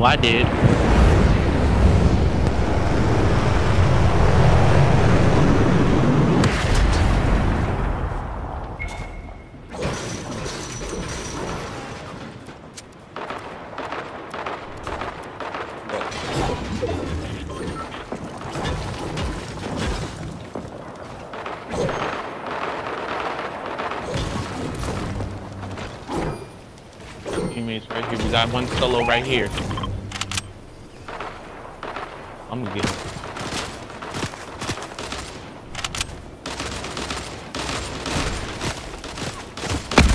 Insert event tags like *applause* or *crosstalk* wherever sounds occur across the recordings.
know I did. We got one solo right here. I'm gonna get him.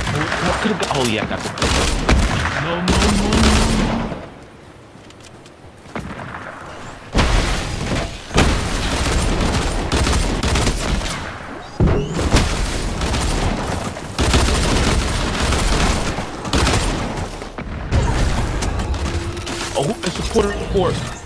Oh, what could've got- oh yeah, I got the No, no, no, no. Oh, it's a quarter court.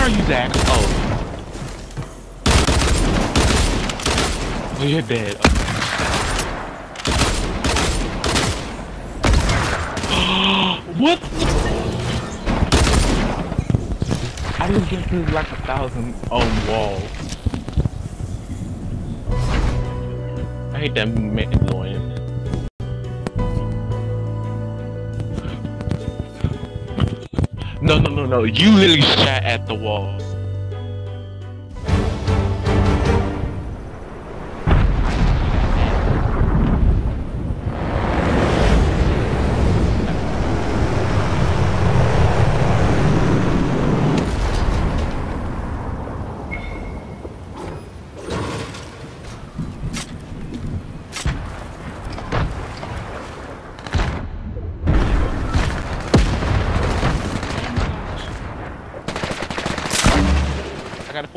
Where are you, Zach? Oh. Oh, you're dead. Oh. *gasps* what? I didn't get through like a thousand on wall. I hate that Mandalorian. No, no, no, no. You literally shot at the wall.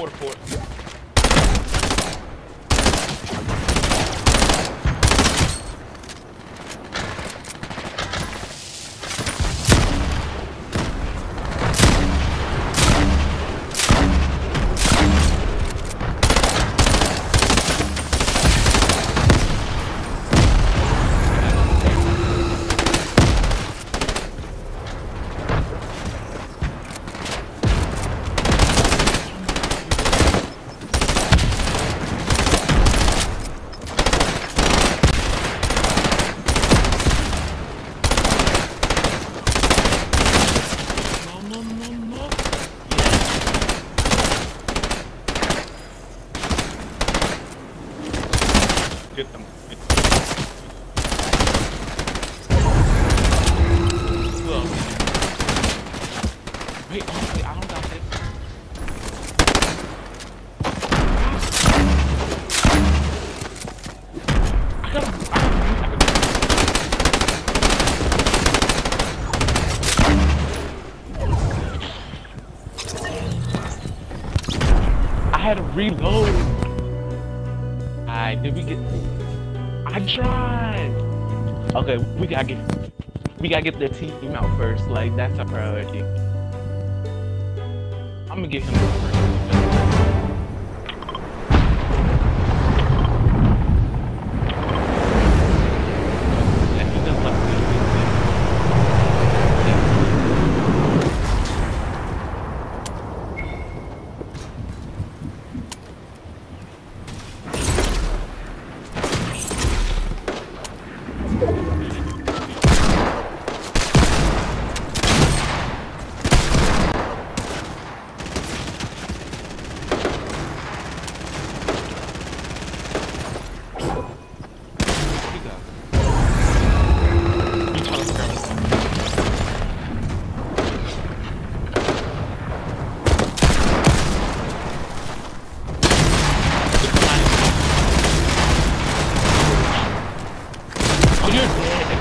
I got a porta fort. No, no, no, no. Get them. Wait, I don't got I had to reload. Did we get? I tried. Okay, we gotta get, we gotta get the team out first. Like that's a priority. I'm gonna get him first. Стрелять!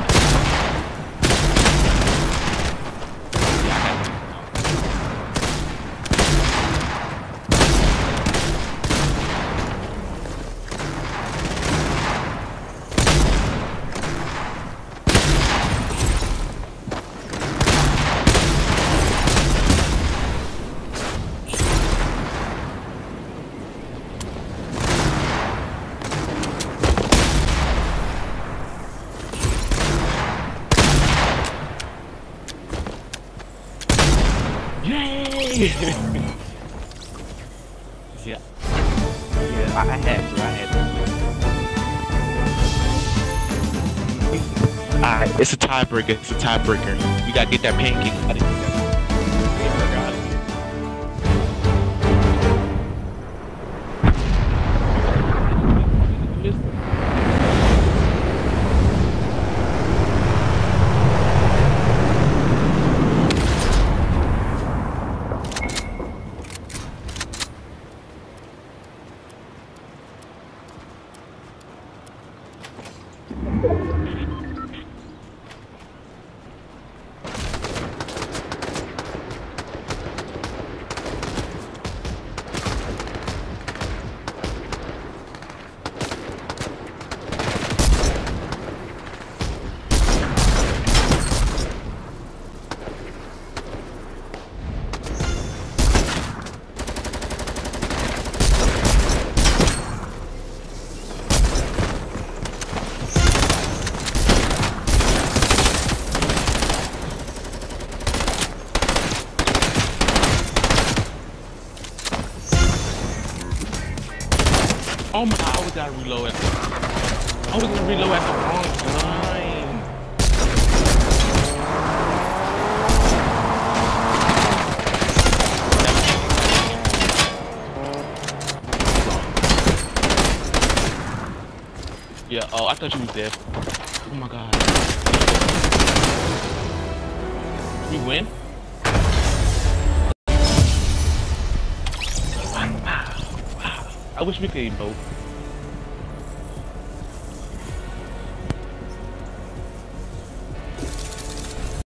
Yeah. Yeah, I had to. I had to. Alright, it's a tiebreaker. It's a tiebreaker. You gotta get that pancake Oh my, I always gotta reload I always gotta reload at the wrong time. Yeah, oh, I thought you was dead. Oh my god. We win? I wish we could both.